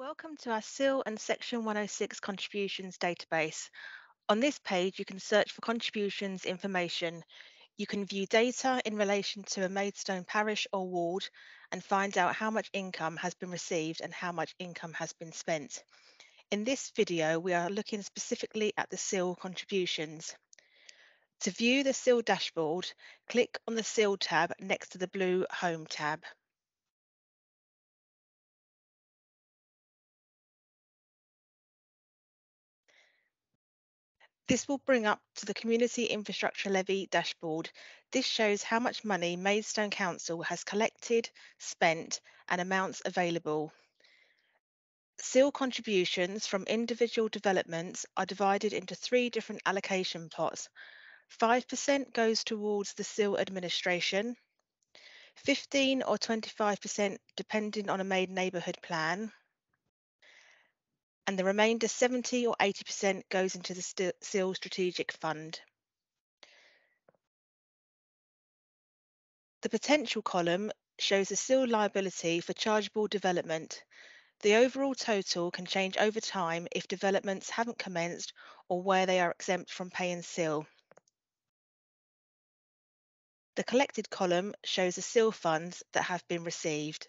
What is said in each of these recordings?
Welcome to our CIL and Section 106 contributions database. On this page, you can search for contributions information. You can view data in relation to a Maidstone parish or ward and find out how much income has been received and how much income has been spent. In this video, we are looking specifically at the CIL contributions. To view the CIL dashboard, click on the CIL tab next to the blue Home tab. This will bring up to the Community Infrastructure Levy dashboard. This shows how much money Maidstone Council has collected, spent and amounts available. CIL contributions from individual developments are divided into three different allocation pots. 5% goes towards the CIL administration, 15 or 25% depending on a made neighbourhood plan, and the remainder 70 or 80% goes into the CIL Strategic Fund. The potential column shows the CIL liability for chargeable development. The overall total can change over time if developments haven't commenced or where they are exempt from paying CIL. The collected column shows the CIL funds that have been received.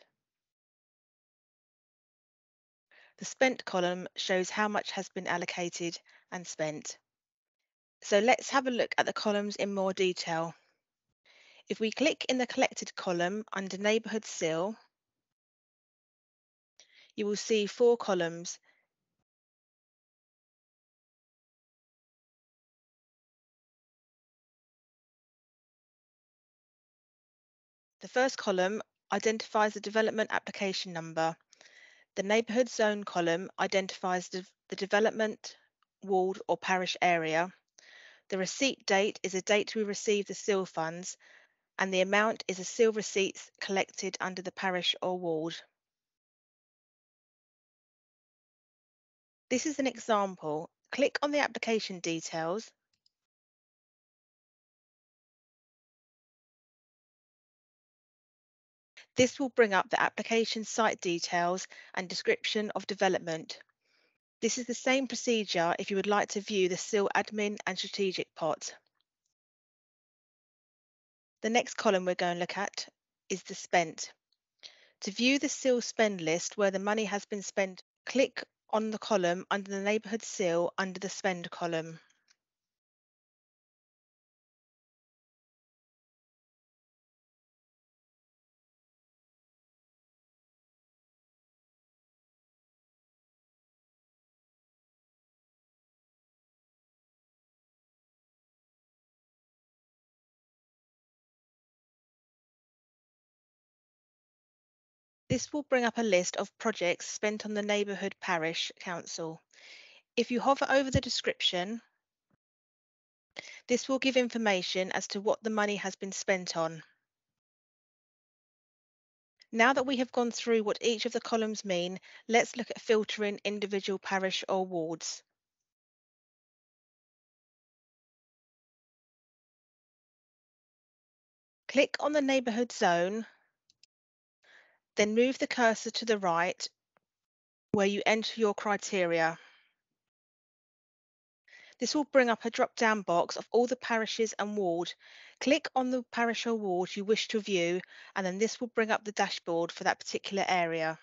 The spent column shows how much has been allocated and spent. So let's have a look at the columns in more detail. If we click in the collected column under neighbourhood CIL, you will see four columns. The first column identifies the development application number the Neighbourhood Zone column identifies the, the development, ward or parish area. The receipt date is a date we receive the CIL funds and the amount is a CIL receipts collected under the parish or ward. This is an example. Click on the application details This will bring up the application site details and description of development. This is the same procedure if you would like to view the CIL admin and strategic pot. The next column we're going to look at is the spent. To view the CIL spend list where the money has been spent, click on the column under the neighbourhood CIL under the spend column. This will bring up a list of projects spent on the neighbourhood parish council. If you hover over the description, this will give information as to what the money has been spent on. Now that we have gone through what each of the columns mean, let's look at filtering individual parish or wards. Click on the neighbourhood zone then move the cursor to the right where you enter your criteria. This will bring up a drop-down box of all the parishes and ward. Click on the parish or ward you wish to view and then this will bring up the dashboard for that particular area.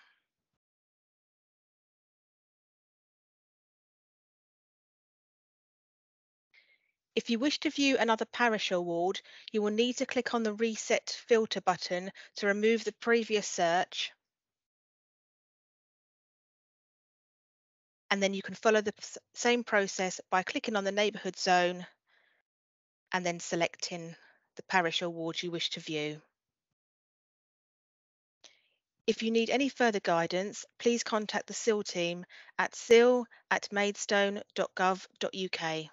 If you wish to view another parish or ward, you will need to click on the Reset Filter button to remove the previous search. And then you can follow the same process by clicking on the neighbourhood zone and then selecting the parish or ward you wish to view. If you need any further guidance, please contact the CIL team at cil at maidstone.gov.uk.